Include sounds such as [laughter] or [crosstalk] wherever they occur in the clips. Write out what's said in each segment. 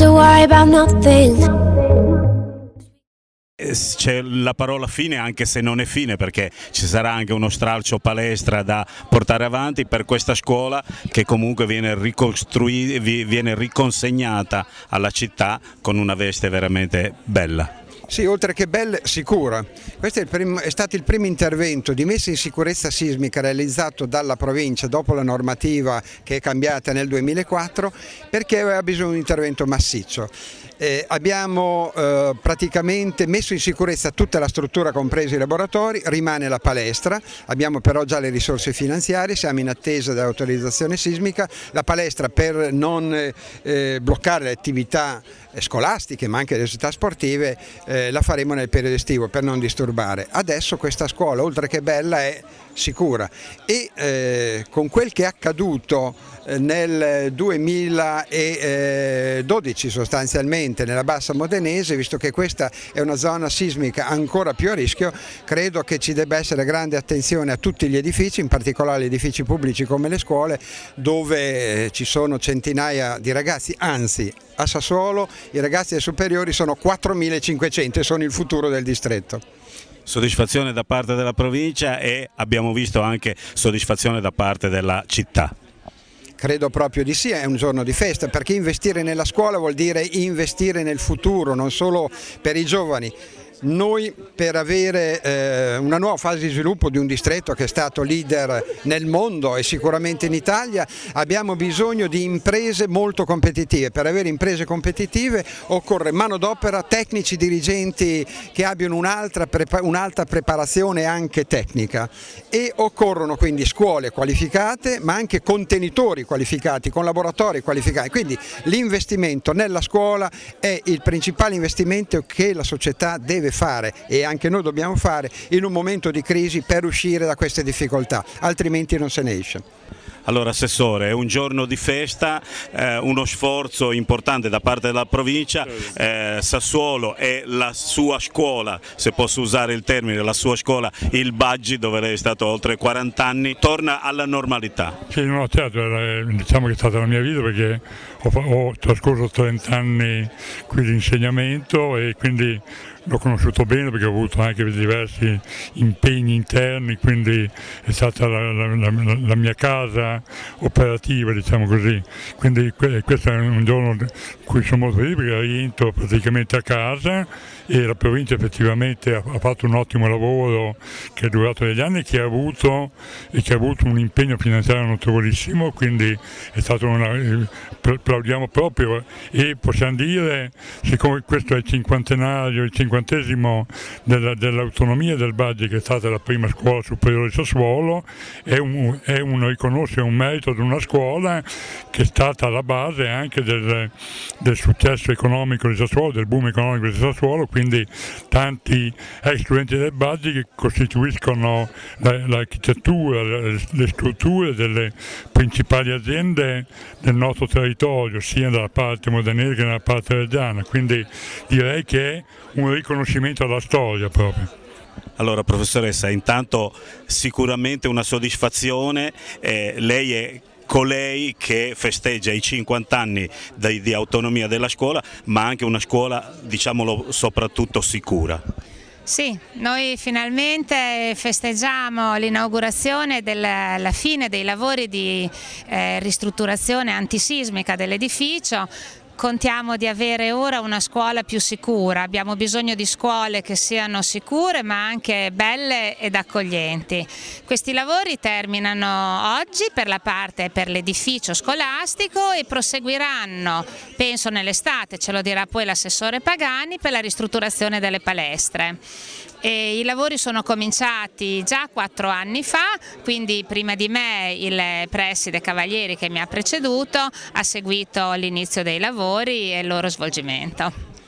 to worry about nothing. c'è la parola fine anche se non è fine perché ci sarà anche uno stralcio palestra da portare avanti per questa scuola che comunque viene, viene riconsegnata alla città con una veste veramente bella. Sì, oltre che bella, sicura. Questo è, primo, è, stato il primo intervento di messa in sicurezza sismica realizzato dalla provincia dopo la normativa che è cambiata nel 2004 perché aveva bisogno di un intervento massiccio. Eh, abbiamo eh, praticamente messo in sicurezza tutta la struttura compresi i laboratori, rimane la palestra, abbiamo però già le risorse finanziarie, siamo in attesa dell'autorizzazione sismica, la palestra per non eh, bloccare le attività scolastiche ma anche le società sportive eh, la faremo nel periodo estivo per non disturbare. Adesso questa scuola oltre che bella è sicura. E eh, con quel che è accaduto eh, nel 2012 sostanzialmente nella bassa modenese, visto che questa è una zona sismica ancora più a rischio, credo che ci debba essere grande attenzione a tutti gli edifici, in particolare gli edifici pubblici come le scuole, dove eh, ci sono centinaia di ragazzi, anzi a Sassuolo i ragazzi superiori sono 4.500 e sono il futuro del distretto soddisfazione da parte della provincia e abbiamo visto anche soddisfazione da parte della città. Credo proprio di sì, è un giorno di festa perché investire nella scuola vuol dire investire nel futuro, non solo per i giovani, noi per avere eh, una nuova fase di sviluppo di un distretto che è stato leader nel mondo e sicuramente in Italia abbiamo bisogno di imprese molto competitive. Per avere imprese competitive occorre manodopera, tecnici, dirigenti che abbiano un'alta un preparazione anche tecnica e occorrono quindi scuole qualificate ma anche contenitori qualificati, con laboratori qualificati. Quindi l'investimento nella scuola è il principale investimento che la società deve fare e anche noi dobbiamo fare in un momento di crisi per uscire da queste difficoltà, altrimenti non se ne esce. Allora Assessore, è un giorno di festa, eh, uno sforzo importante da parte della provincia, eh, Sassuolo e la sua scuola, se posso usare il termine, la sua scuola, il Baggi dove lei è stato oltre 40 anni, torna alla normalità. Sì, no, certo, diciamo che è stata la mia vita perché ho, ho trascorso 30 anni qui di insegnamento e quindi l'ho conosciuto bene perché ho avuto anche diversi impegni interni, quindi è stata la, la, la, la mia casa operativa, diciamo così. Quindi questo è un giorno in cui sono molto felice perché rientro praticamente a casa e la provincia effettivamente ha, fatto un ottimo lavoro che è durato degli anni che ha avuto, e che ha avuto un impegno finanziario notevolissimo, quindi è stato una, eh, proprio. E possiamo dire, siccome questo è il cinquantenario, il cinquantesimo dell'autonomia del Baggi che è stata la prima scuola superiore di Sassuolo, è un, è un riconoscere un merito di una scuola che è stata alla base anche del, del successo economico di Sassuolo, del boom economico di Sassuolo, quindi tanti ex studenti del Baggi che costituiscono l'architettura, le strutture delle principali aziende del nostro territorio, sia dalla parte modenese che dalla parte reggiana, quindi direi che è un riconoscimento alla storia proprio. Allora professoressa, intanto sicuramente una soddisfazione, eh, lei è colei che festeggia i 50 anni di, di autonomia della scuola, ma anche una scuola, diciamolo, soprattutto sicura. Sì, noi finalmente festeggiamo l'inaugurazione della fine dei lavori di eh, ristrutturazione antisismica dell'edificio contiamo di avere ora una scuola più sicura, abbiamo bisogno di scuole che siano sicure ma anche belle ed accoglienti. Questi lavori terminano oggi per la parte per l'edificio scolastico e proseguiranno, penso nell'estate, ce lo dirà poi l'assessore Pagani, per la ristrutturazione delle palestre. E I lavori sono cominciati già quattro anni fa, quindi prima di me il preside Cavalieri che mi ha preceduto ha seguito l'inizio dei lavori e il loro svolgimento.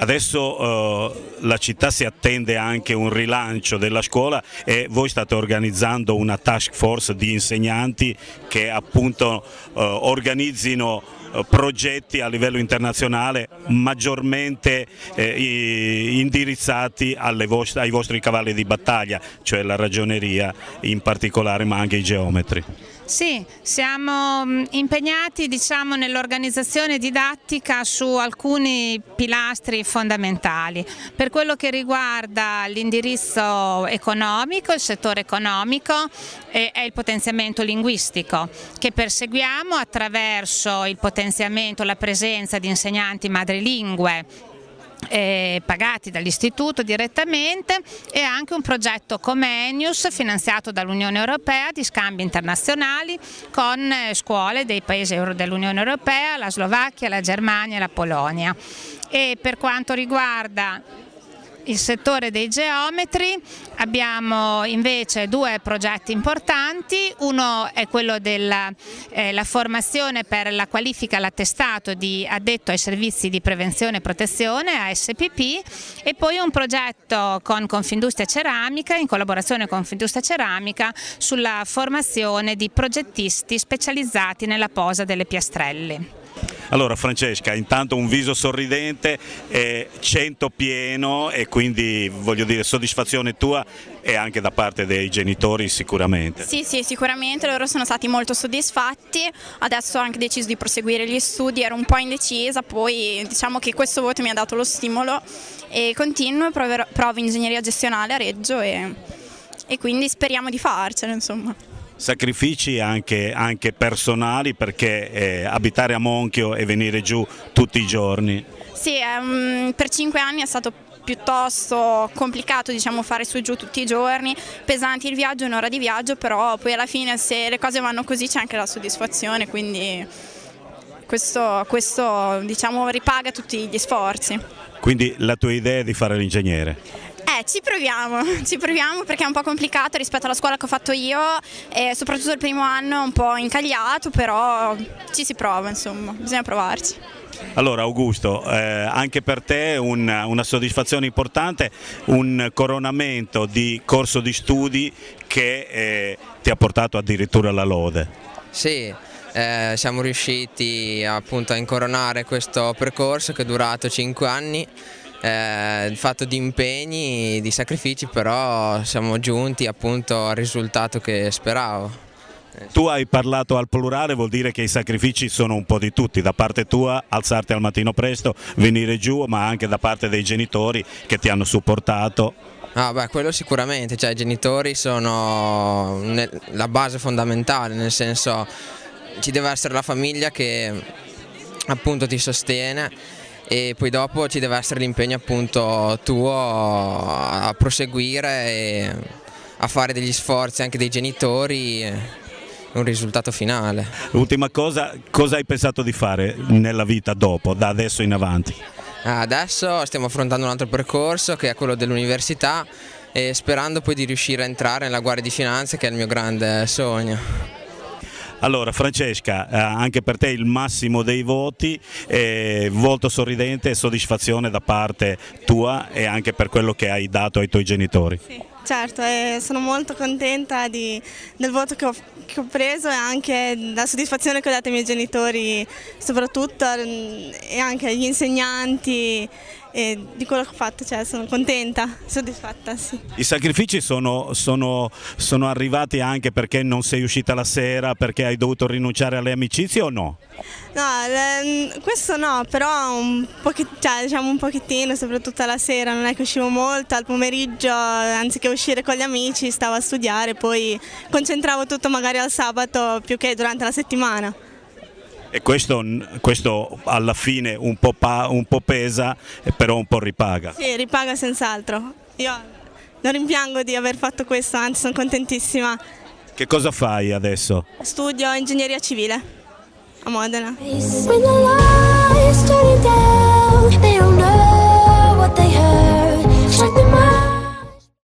Adesso eh, la città si attende anche un rilancio della scuola e voi state organizzando una task force di insegnanti che appunto eh, organizzino eh, progetti a livello internazionale maggiormente eh, indirizzati vostre, ai vostri cavalli di battaglia, cioè la ragioneria in particolare ma anche i geometri. Sì, siamo mm, impegnati diciamo, nell'organizzazione didattica su alcuni pilastri fondamentali. Per quello che riguarda l'indirizzo economico, il settore economico è il potenziamento linguistico che perseguiamo attraverso il potenziamento, la presenza di insegnanti madrelingue eh, pagati dall'istituto direttamente e anche un progetto Comenius finanziato dall'Unione Europea di scambi internazionali con eh, scuole dei paesi dell'Unione Europea, la Slovacchia, la Germania e la Polonia. E per quanto riguarda il settore dei geometri abbiamo invece due progetti importanti, uno è quello della eh, formazione per la qualifica, l'attestato di addetto ai servizi di prevenzione e protezione ASPP e poi un progetto con Confindustria Ceramica, in collaborazione con Confindustria Ceramica, sulla formazione di progettisti specializzati nella posa delle piastrelle. Allora Francesca, intanto un viso sorridente, eh, 100 pieno e quindi voglio dire soddisfazione tua e anche da parte dei genitori sicuramente. Sì, sì, sicuramente. Loro sono stati molto soddisfatti, adesso ho anche deciso di proseguire gli studi, ero un po' indecisa, poi diciamo che questo voto mi ha dato lo stimolo e continuo, provo, provo ingegneria gestionale a Reggio e, e quindi speriamo di farcela insomma sacrifici anche, anche personali perché eh, abitare a Monchio e venire giù tutti i giorni. Sì, um, per cinque anni è stato piuttosto complicato diciamo, fare su e giù tutti i giorni, pesanti il viaggio, un'ora di viaggio, però poi alla fine se le cose vanno così c'è anche la soddisfazione, quindi questo, questo diciamo, ripaga tutti gli sforzi. Quindi la tua idea è di fare l'ingegnere? Ci proviamo, [laughs] ci proviamo perché è un po' complicato rispetto alla scuola che ho fatto io e soprattutto il primo anno è un po' incagliato, però ci si prova, insomma, bisogna provarci. Allora Augusto, eh, anche per te un, una soddisfazione importante, un coronamento di corso di studi che eh, ti ha portato addirittura alla lode. Sì, eh, siamo riusciti appunto a incoronare questo percorso che è durato 5 anni eh, fatto di impegni, di sacrifici, però siamo giunti appunto al risultato che speravo. Tu hai parlato al plurale, vuol dire che i sacrifici sono un po' di tutti, da parte tua alzarti al mattino presto, venire giù, ma anche da parte dei genitori che ti hanno supportato. Ah beh, quello sicuramente, cioè i genitori sono la base fondamentale, nel senso ci deve essere la famiglia che appunto ti sostiene e poi dopo ci deve essere l'impegno appunto tuo a proseguire e a fare degli sforzi anche dei genitori un risultato finale. L'ultima cosa, cosa hai pensato di fare nella vita dopo, da adesso in avanti? Adesso stiamo affrontando un altro percorso che è quello dell'università e sperando poi di riuscire a entrare nella Guardia di Finanze che è il mio grande sogno. Allora Francesca, eh, anche per te il massimo dei voti, eh, volto sorridente e soddisfazione da parte tua e anche per quello che hai dato ai tuoi genitori. Sì, certo, eh, sono molto contenta di, del voto che ho, che ho, preso e anche la soddisfazione che ho dato ai miei genitori soprattutto mm, e anche agli insegnanti e di quello che ho fatto, cioè sono contenta, soddisfatta. Sì. I sacrifici sono, sono, sono, arrivati anche perché non sei uscita la sera, perché hai dovuto rinunciare alle amicizie o no? No, le, questo no, però un, cioè, diciamo un pochettino, soprattutto la sera, non è che uscivo molto, al pomeriggio anziché uscire con gli amici stavo a studiare, poi concentravo tutto magari al sabato più che durante la settimana. E questo, questo alla fine un po', pa, un po', pesa, però un po' ripaga. Sì, ripaga senz'altro. Io non rimpiango di aver fatto questo, anzi sono contentissima. Che cosa fai adesso? Studio ingegneria civile I'm on the now.